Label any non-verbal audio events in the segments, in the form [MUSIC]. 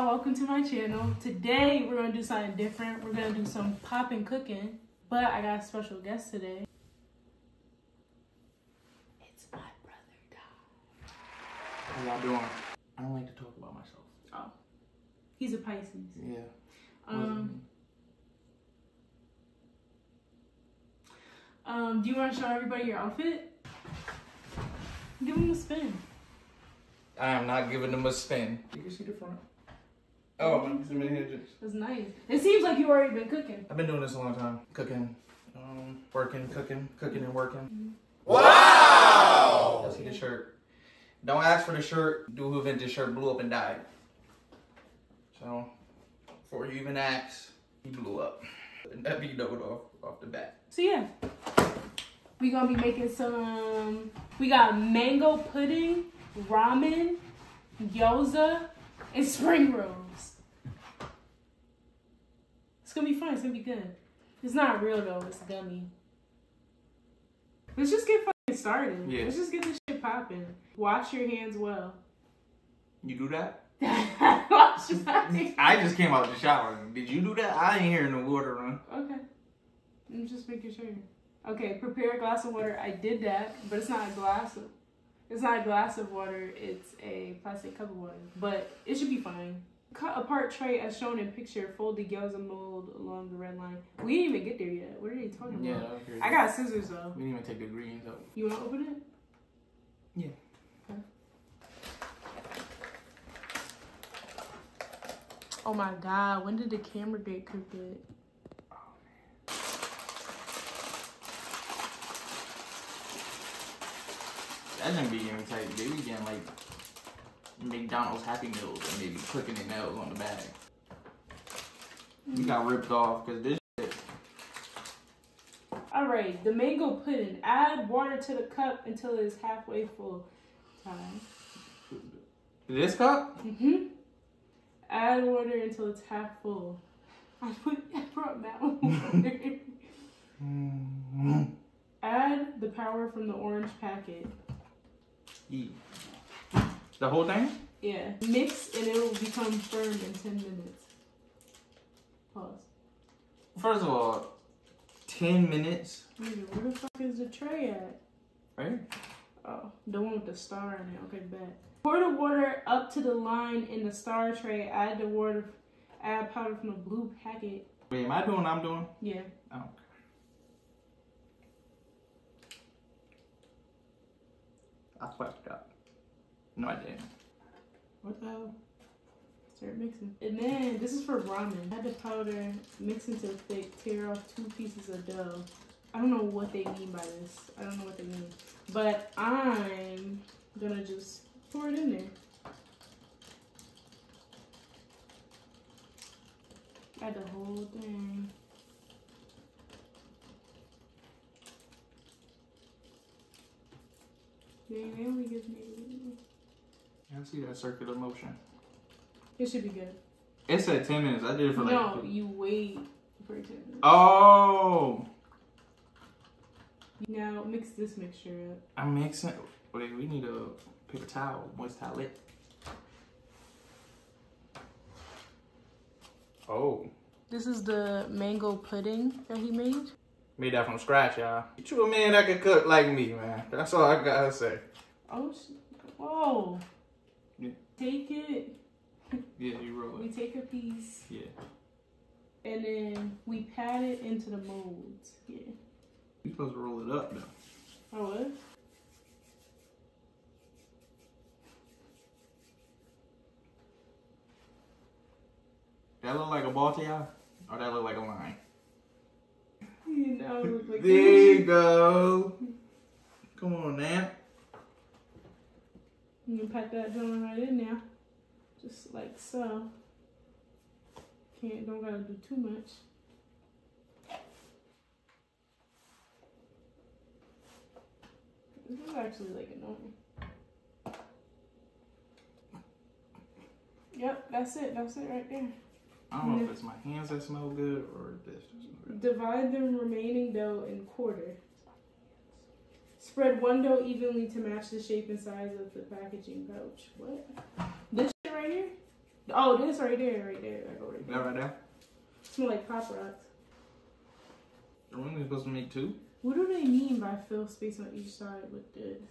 y'all, welcome to my channel. Today we're gonna do something different. We're gonna do some Poppin Cookin, but I got a special guest today. It's my brother Dom. How y'all doing? I don't like to talk about myself. Oh, he's a Pisces. Yeah. Um, um, do you want to show everybody your outfit? Give him a spin. I am not giving them a spin. You can see the front. Oh, I'm zooming in here. That's nice. It seems like you've already been cooking. I've been doing this a long time. Cooking, um, working, cooking, cooking and working. Wow! Y'all see the shirt? Don't ask for the shirt. Do who invented shirt blew up and died. So, before you even ask, he blew up. And that be knowed off off the bat. So yeah, we gonna be making some. We got mango pudding, ramen, gyoza, and spring rolls. It's gonna be fun. It's gonna be good. It's not real though. It's gummy. Let's just get fucking started. Yeah. Let's just get this shit popping. Wash your hands well. You do that? [LAUGHS] Wash your hands. I just came out of the shower. Did you do that? I ain't hearing the water run. Okay. I'm just making sure. Okay, prepare a glass of water. I did that, but it's not a glass of it's not a glass of water, it's a plastic cup of water. But it should be fine. Cut apart tray as shown in picture, fold the gyoza mold along the red line. We didn't even get there yet. What are you talking Yeah, about? okay. I got scissors though. We didn't even take the greens out. You wanna open it? Yeah. Okay. Oh my god, when did the camera get crooked? Oh, that didn't be getting tight. They be getting like McDonald's Happy Meals and they be clicking their nails on the bag. You got ripped off because this shit. All right, the mango pudding. Add water to the cup until it is halfway full. Time. This cup? Mm-hmm. Add water until it's half full. [LAUGHS] I put I brought water. Mm-hmm. [LAUGHS] Add the power from the orange packet. Yeah. The whole thing? Yeah. Mix and it will become firm in ten minutes. Pause. First of all, 10 minutes. Where the fuck is the tray at? Right? Oh, the one with the star in it. Okay, bet. Pour the water up to the line in the star tray. Add the water. Add powder from the blue packet. Wait, am I doing what I'm doing? Yeah. Oh. I fucked up. No, I didn't. What the hell? Start mixing. And then this is for ramen. Add the powder, mix until thick, tear off two pieces of dough. I don't know what they mean by this. I don't know what they mean. But I'm gonna just pour it in there. Add the whole thing. Dang, they only give me. I see that circular motion. It should be good. It said 10 minutes. I did it for like. no, you wait for 10 minutes. Oh! Now mix this mixture up. I'm mixing. Wait, we need a paper towel, moist towelette. Oh. This is the mango pudding that he made. Made that from scratch, y'all. You a man that can cook like me, man. That's all I gotta say. Oh, whoa. Take it. Yeah, you roll it. We take a piece Yeah. and then we pat it into the molds. Yeah. You supposed to roll it up though. Oh, what? That look like a ball to y'all? Or that look like a line? You know, it look like there you go. Come on now. You can pat that joint right in there. Just like so. Can't, don't gotta do too much. This is actually like annoying. Yep, that's it. That's it right there. I don't know mm-hmm. if it's my hands that smell good or this. that smell good. Divide the remaining dough in quarter. Spread one dough evenly to match the shape and size of the packaging pouch. What? This right here? Oh, this right there, right there. I go right That there. right there. Smell like pop rocks. We're only supposed to make two. What do they mean by fill space on each side with this?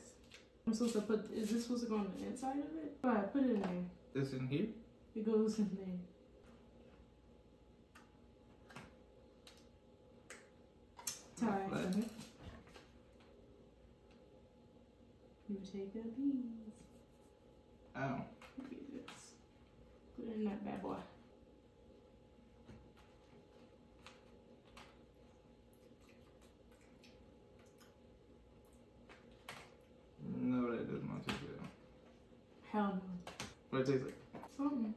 I'm supposed to put. Is this supposed to go on the inside of it? Go ahead, put it in there. This in here. It goes in there. Ty. Let me- You take a piece. Oh. Look at this. Put it in that bad boy. No, that does not taste good. Hell no. What it tastes like? Something.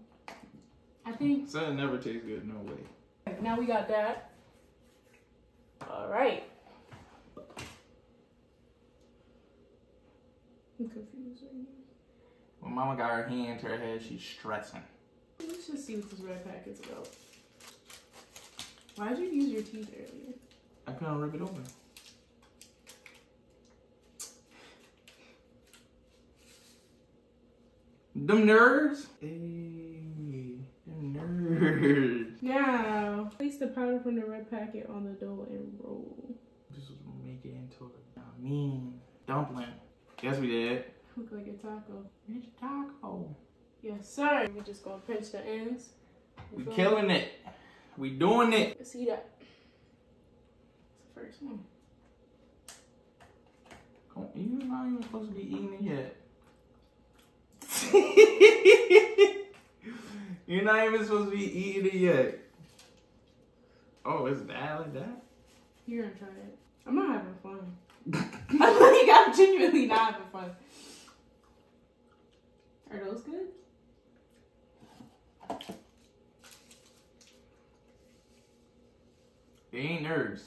I think Something never tastes good. No way. now we got that. All right. Confused right now. When Mama got her hand to her head, she's stressing. Let's just see what this red packet's about. Why'd you use your teeth earlier? I couldn't rip it open. Them nerds. Hey, them nerds. Now, place the powder from the red packet on the dough and roll. This gonna make it into a mean dumpling. Yes, we did. Look like a taco. Rich taco. Yes, sir. We're just gonna pinch the ends. We Go. killing it. We doing it. See that? It's the first one. Come- You're not even supposed to be eating it yet. [LAUGHS] You're not even supposed to be eating it yet. Oh, it's bad like that? You're gonna try it. I'm not having fun. [LAUGHS] I'm like, I'm genuinely not having fun. Are those good? They ain't nerds.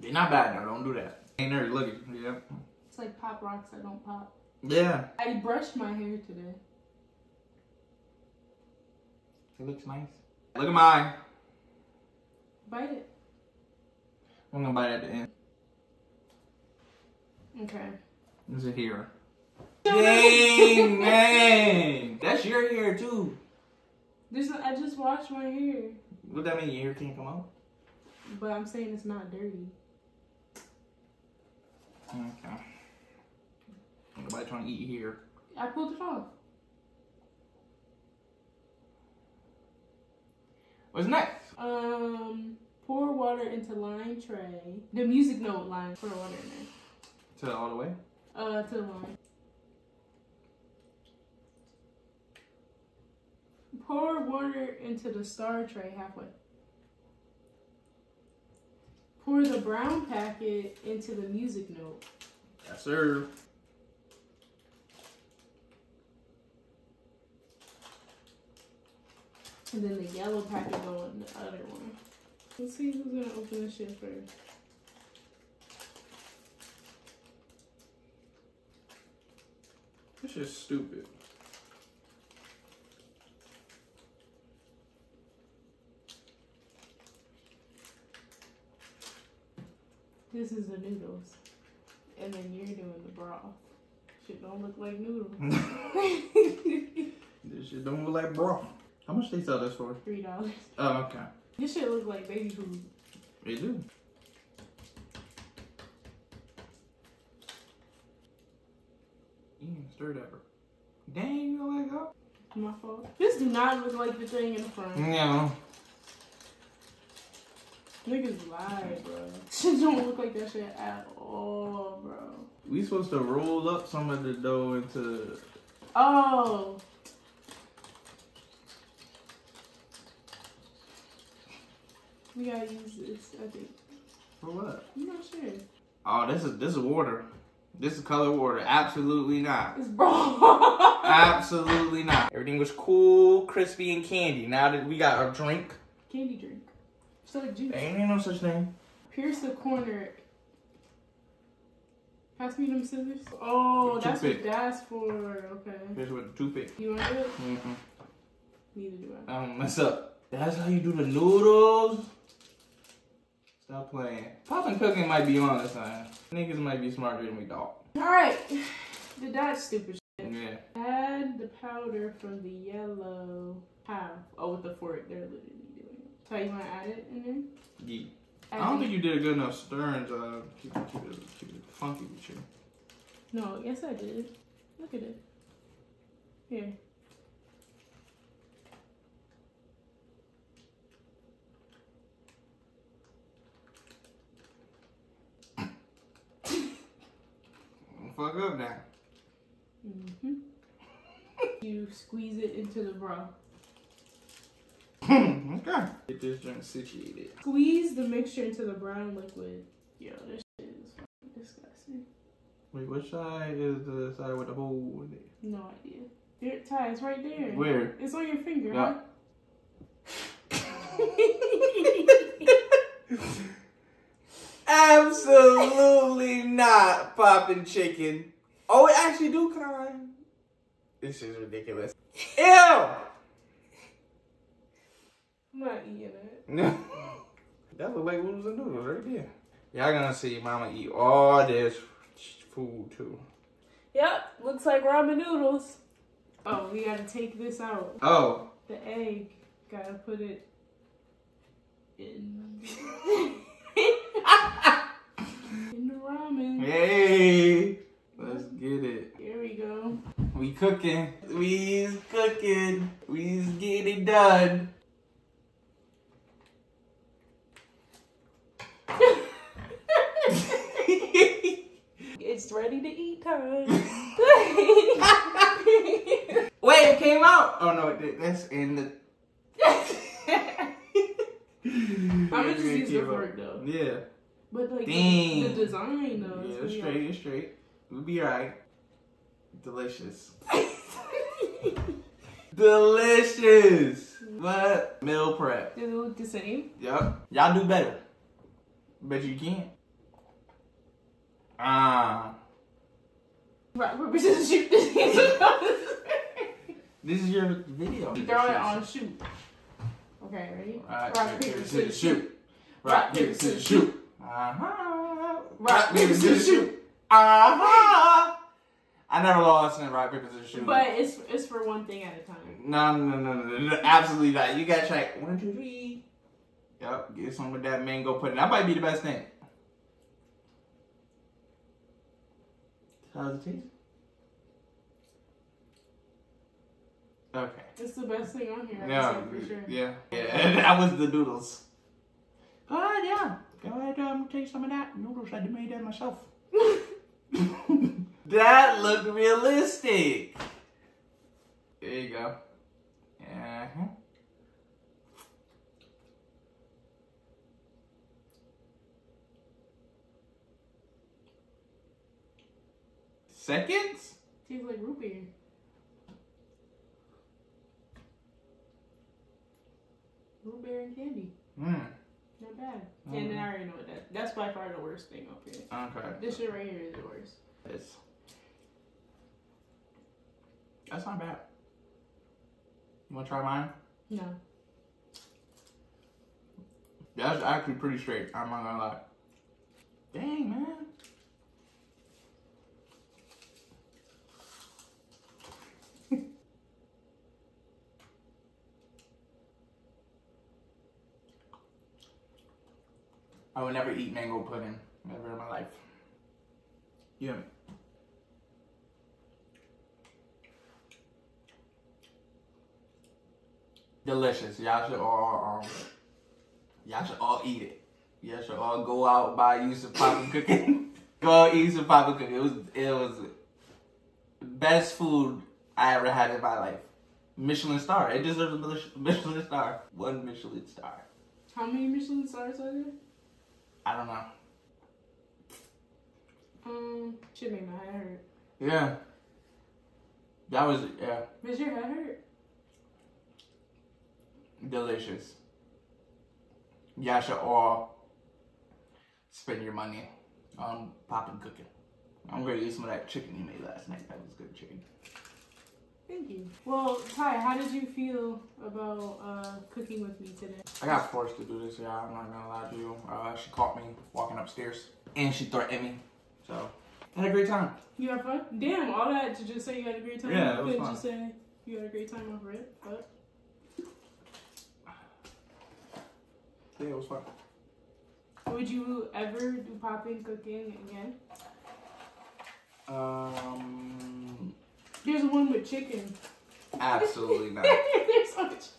They're not bad now, don't do that. Ain't nerds, look at you. Yep. It's like pop rocks that don't pop. Yeah. I brushed my hair today. It looks nice. Look at mine. Bite it. I'm gonna bite at the end. Okay. This is here. Dang, man. That's your hair too. There's no, I just washed my hair, What that mean? Your hair can't come out? but I'm saying it's not dirty. Okay. Nobody trying to eat here. I pulled it off. What's next? Um, pour water into line tray. The music note line. Pour water in there. To all the way? Uh, to the line. Pour water into the star tray halfway. Pour the brown packet into the music note. Yes, sir. And then the yellow packet go in the other one. Let's see who's gonna open this shit first. This is stupid. This is the noodles. And then you're doing the broth. Shit don't look like noodles. [LAUGHS] [LAUGHS] This shit don't look like broth. How much they sell this for? Three dollars. Oh, okay. This shit look like baby food. They do. Mm, stir that. bro. Dang, you let go? My fault. This do not look like the thing in the front. No. Niggas lie, bro. Shit [LAUGHS] don't look like that shit at all, bro. We supposed to roll up some of the dough into. Oh. We gotta use this, I think. For what? I'm not sure. Oh, this is this is water. This is color water. Absolutely not. It's bro. [LAUGHS] Absolutely not. Everything was cool, crispy, and candy. Now that we got our drink, Candy drink. It's like juice. there ain't no such thing. Pierce the corner. Pass me them scissors. Oh, that's what that's for. Okay. Here's with the toothpick. You want it? Mm-hmm. Neither do I. I don't mess up. That's how you do the noodles. Stop playing. Poppin' Cookin' might be on this time. Niggas might be smarter than we thought. All right. [SIGHS] Did that stupid shit. Yeah. Add the powder from the yellow. How? Oh, with the fork. They're literally doing it. So you want to add it in there? yeah. Add I don't think you did a good enough stirring to keep, it- keep, it, keep it funky with you. No, yes I did. Look at it. Here. Fuck up now. hmm [LAUGHS] you squeeze it into the bra. okay. Get this drink situated. Squeeze the mixture into the brown liquid. Yo, this shit is fucking disgusting. Wait, which side is the side with the hole in it? No idea. Here, Ty, it's right there. Where? It's on your finger, Yeah. [LAUGHS] [LAUGHS] Absolutely not popping chicken. Oh, it actually do kind. This is ridiculous. Ew! I'm not eating it. No. [LAUGHS] that look like oodles and noodles right there. Y'all gonna see mama eat all this food too. Yep, looks like ramen noodles. Oh, we gotta take this out. Oh. The egg. Gotta put it in. [LAUGHS] in the ramen. Hey! Let's get it. Here we go. We cooking. We's cooking. We's getting done. [LAUGHS] it's ready to eat time. [LAUGHS] Wait, it came out. Oh no, it did. that's in the. [LAUGHS] I'm gonna just use the fork though. Yeah. But like the, Dang. the design though. Yeah, it's straight. It's straight. We'll be alright. Delicious. [LAUGHS] Delicious. What? Meal prep. Does it look the same? Yup. Y'all do better. Bet you can. Ah. Rock, paper, scissors, shoot. [LAUGHS] This is your video. Throw it on shoot. Okay, ready? Rock, Rock, paper, scissors, shoot. Rock, paper, scissors, shoot. Uh-huh. Rock, paper, scissors, shoot. Uh-huh. I never lost in rock, paper, scissors, shoot. But it's it's for one thing at a time. No, no, no, no, no, no, absolutely not. You gotta try one, two, three. Yep, get some of that mango pudding. That might be the best thing. How's it taste? Okay. It's the best thing on here. Yeah, can for sure. yeah, yeah. [LAUGHS] that was the noodles. Go ahead, yeah. Go ahead, um, take some of that noodles. I made that myself. [LAUGHS] that looked realistic. There you go. Uh-huh. Seconds? Tastes like root beer. Root beer and candy. Hmm. Not bad. And then I already know what that. That's by far the worst thing up here. Okay. This shit right here is the worst. It's, that's not bad. You wanna try mine? No. That's actually pretty straight. I'm not gonna lie. Dang, man. I would never eat mango pudding ever in my life. You hear me? Delicious. Y'all should all um, y'all should all eat it. Y'all should all go out buy you some papa cooking. go out eat some papa cooking. It was it was best food I ever had in my life. Michelin star. It deserves a Michelin star. One Michelin star. How many Michelin stars are there? I don't know. Um, shit make my head hurt. Yeah. That was yeah Does your head hurt? delicious. Y'all should all spend your money on Poppin Cookin. I'm gonna eat some of that chicken you made last night. That was good chicken. Thank you. Well, Ty, how did you feel about uh, cooking with me today? I got forced to do this, y'all. I'm not gonna lie to you. Uh, she caught me walking upstairs, and she threatened me. So I had a great time. You had fun? Damn, all that to just say you had a great time. Yeah, it You was couldn't fun. just say you had a great time over it. But Yeah, it was fun. would you ever do Poppin Cookin again? There's one with chicken. absolutely not. [LAUGHS] there's.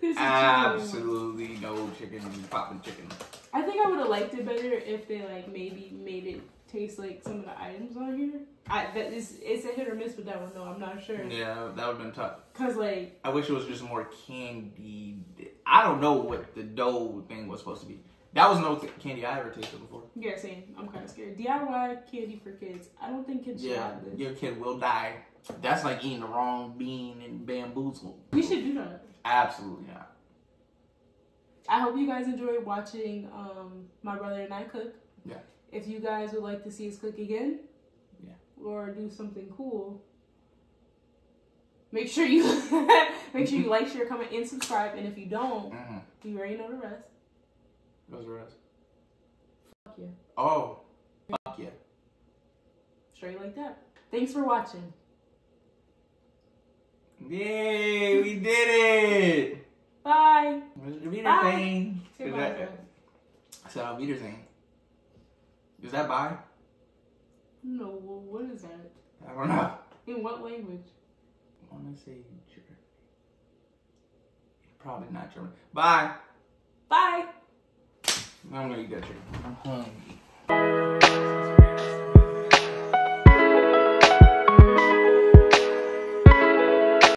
There's. Absolutely no chicken popping chicken. I think I would have liked it better if they like maybe made it taste like some of the items on here. I that is it's a hit or miss with that one though. I'm not sure. Yeah, that would have been tough. Cause like I wish it was just more candy. I don't know what the dough thing was supposed to be. That was no candy I ever tasted before. yeah, same. I'm kind of scared. DIY candy for kids. I don't think kids should Yeah, have this. your kid will die. That's like eating the wrong bean and bamboozle. We should do that. Absolutely not. I hope you guys enjoyed watching um, my brother and I cook. Yeah. If you guys would like to see us cook again, Yeah. or do something cool, make sure you [LAUGHS] make sure you like, share, comment, and subscribe. And if you don't, Mm-hmm. you already know the rest. What's the rest? Fuck you. Oh, fuck yeah. Straight like that. Thanks for watching. Yay, we did it! Bye. Mr. Bye. Thing. Say Is that, Joe. I Thing. Is that bye? No, well, what is that? I don't know. In what language? I want to say German. Probably not German. Bye. Bye. I'm gonna eat that chicken. I'm hungry.